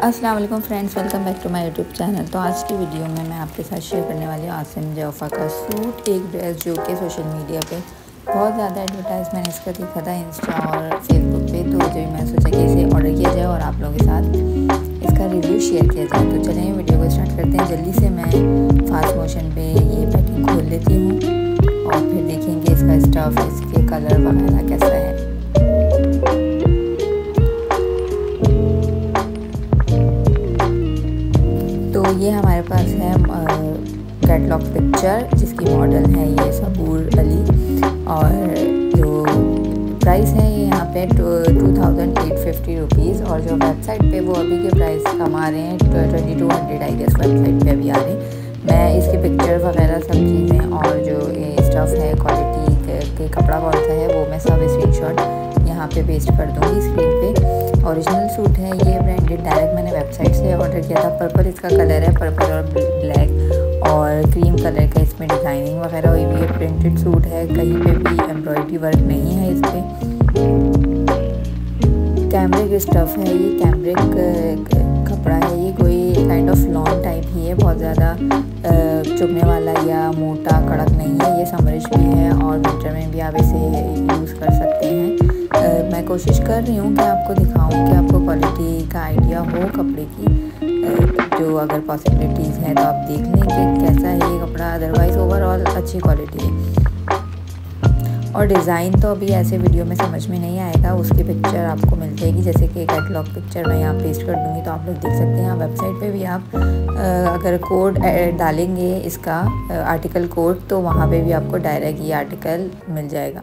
वालेकुम friends, welcome back to my YouTube channel. तो आज की वीडियो में मैं आपके साथ शेयर करने वाली हूँ आसिम जौफ़ा का सूट, एक ड्रेस जो कि सोशल मीडिया पे बहुत ज़्यादा एडवर्टाइज मैंने इसका देखा था इंस्टा और फेसबुक पे। तो जो मैं सोचा कि इसे ऑर्डर किया जाए और आप लोगों के साथ इसका रिव्यू शेयर किया जाए। तो चलें, वीडियो को स्टार्ट करते हैं। जल्दी से मैं फास्ट मोशन पर ये पैकिंग खोल लेती हूँ और फिर देखेंगे इसका स्टफ़ इसके कलर वगैरह कैसा है। तो ये हमारे पास है कैटलॉग पिक्चर जिसकी मॉडल है ये सबूर अली। और जो प्राइस है ये यहाँ पे two thousand eight fifty rupees और जो वेबसाइट पे वो अभी के प्राइस कमा रहे हैं twenty two hundred I guess website पे अभी आ रहे हैं। मैं इसके पिक्चर वगैरह सब चीज़ें और जो ये स्टफ़ है क्वालिटी के के कपड़ा कौन सा है वो मैं सब स्क्रीन शॉट यहाँ पे पेस्ट कर दूँगी स्क्रीन पे। ओरिजिनल सूट है, ये ब्रांडेड डायरेक्ट मैंने वेबसाइट से ऑर्डर किया था। पर्पल इसका कलर है पर्पल और ब्लैक और क्रीम कलर का इसमें डिज़ाइनिंग वगैरह हुई हुई है। प्रिंटेड सूट है, कहीं पे भी एम्ब्रॉयडरी वर्क नहीं है इस पर कैमरिक स्टफ़ है, ये कैमरिक कपड़ा है। ये कोई काइंड ऑफ़ लॉन्ग टाइप ही है, बहुत ज़्यादा चुभने वाला या मोटा, कड़क नहीं है। ये समरिश भी है और विंटर में भी आप इसे कोशिश कर रही हूँ कि आपको दिखाऊँ कि आपको क्वालिटी का आइडिया हो कपड़े की। जो अगर पॉसिबिलिटीज़ हैं तो आप देख लें कि कैसा है ये कपड़ा। अदरवाइज़ ओवरऑल अच्छी क्वालिटी है। और डिज़ाइन तो अभी ऐसे वीडियो में समझ में नहीं आएगा, उसकी पिक्चर आपको मिल जाएगी जैसे कि कैटलॉग पिक्चर मैं यहाँ पेस्ट कर दूँगी तो आप लोग देख सकते हैं वेबसाइट पे भी आप अगर कोड डालेंगे इसका आर्टिकल कोड तो वहाँ पे भी आपको डायरेक्ट ये आर्टिकल मिल जाएगा।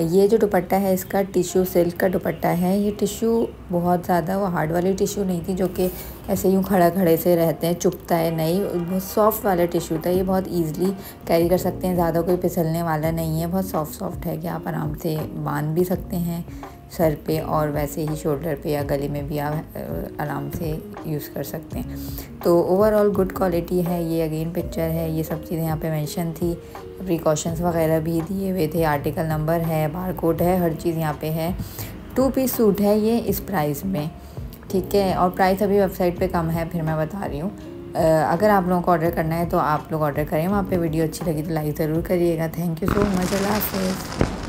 ये जो दुपट्टा है, इसका टिश्यू सिल्क का दुपट्टा है। ये टिश्यू बहुत ज़्यादा वो हार्ड वाली टिश्यू नहीं थी, जो कि ऐसे यूँ खड़ा खड़े से रहते हैं चुपता है नहीं। बहुत सॉफ्ट वाला टिश्यू था, ये बहुत इजीली कैरी कर सकते हैं, ज़्यादा कोई फिसलने वाला नहीं है। बहुत सॉफ्ट सॉफ्ट है कि आप आराम से बाँध भी सकते हैं। सर पे और वैसे ही शोल्डर पे या गले में भी आप आराम से यूज़ कर सकते हैं। तो ओवरऑल गुड क्वालिटी है, ये अगेन पिक्चर है, ये सब चीज़ें यहाँ पे मेंशन थी। प्रिकॉशंस वगैरह भी दिए हुए थे आर्टिकल नंबर है बार कोड है, हर चीज़ यहाँ पे है। टू पीस सूट है ये इस प्राइस में, ठीक है? और प्राइस अभी वेबसाइट पे कम है, फिर मैं बता रही हूँ। अगर आप लोगों को ऑर्डर करना है तो आप लोग ऑर्डर करें, वहाँ पे वीडियो अच्छी लगी तो लाइक ज़रूर करिएगा। थैंक यू सो मच अल्लाह हाफिज़